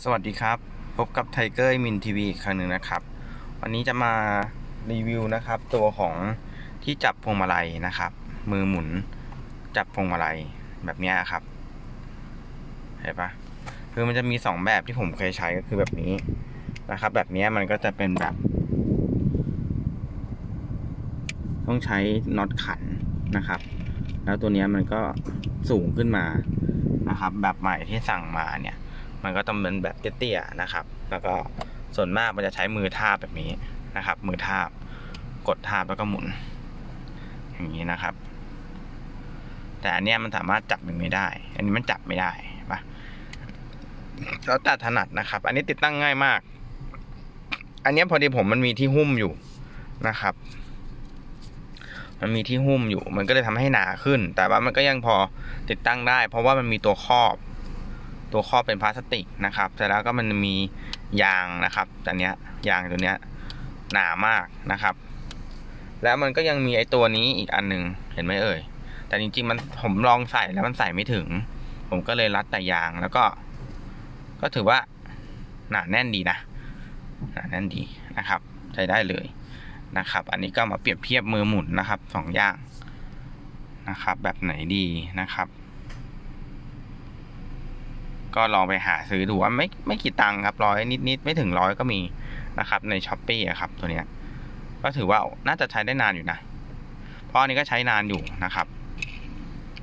สวัสดีครับ พบกับไทเกอร์มินทีวีครั้งหนึ่งนะครับ วันนี้จะมารีวิวนะครับ ตัวของที่จับพวงมาลัยนะครับ มือหมุนจับพวงมาลัยแบบนี้ครับเห็นปะคือมันจะมีสองแบบที่ผมเคยใช้ก็คือแบบนี้นะครับ แบบนี้มันก็จะเป็นแบบ ต้องใช้น็อตขันนะครับ แล้วตัวนี้มันก็สูงขึ้นมานะครับ แบบใหม่ที่สั่งมาเนี่ย มันก็ต้องเป็นแบบเตี้ยๆนะครับ แล้วก็ส่วนมากมันจะใช้มือทาบแบบนี้นะครับ มือทาบ กดทาบแล้วก็หมุน อย่างนี้นะครับ แต่อันเนี้ยมันสามารถจับมันไม่ได้ อันนี้มันจับไม่ได้ปะแล้วแต่ถนัดนะครับ อันนี้ติดตั้งง่ายมาก อันนี้พอดีผมมันมีที่หุ้มอยู่นะครับ มันมีที่หุ้มอยู่ มันก็เลยทำให้หนาขึ้น แต่ว่ามันก็ยังพอติดตั้งได้ เพราะว่ามันมีตัวครอบ ตัวครอบเป็นพลาสติกนะครับเสร็จแล้วก็มันมียางนะครับอันเนี้ยยางตัวเนี้ยหนามากนะครับ แล้วมันก็ยังมีไอ้ตัวนี้อีกอันหนึ่งเห็นไหมเอ่ย แต่จริงๆมันผมลองใส่แล้วมันใส่ไม่ถึง ผมก็เลยรัดแต่ยางแล้วก็ ก็ถือว่าหนาแน่นดีนะหนาแน่นดีนะครับ ใช้ได้เลยนะครับ อันนี้ก็มาเปรียบเทียบมือหมุนนะครับสองอย่างนะครับ แบบไหนดีนะครับ ก็ลองไปหาซื้อดูว่าไม่ไม่กี่ตังค์ครับร้อยนิดๆไม่ถึงร้อยก็มีนะครับ ใน Shopee ครับ ตัวเนี้ย ก็ถือว่าน่าจะใช้ได้นานอยู่นะ เพราะอันนี้ก็ใช้นานอยู่นะครับ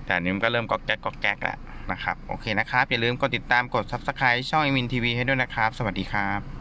แต่นี้มันก็เริ่มก๊อกแก๊กก๊อกแก๊กแล้วนะครับ โอเคนะครับ อย่าลืมกดติดตามกด subscribe ช่องอิมินทีวีให้ด้วยนะครับ สวัสดีครับ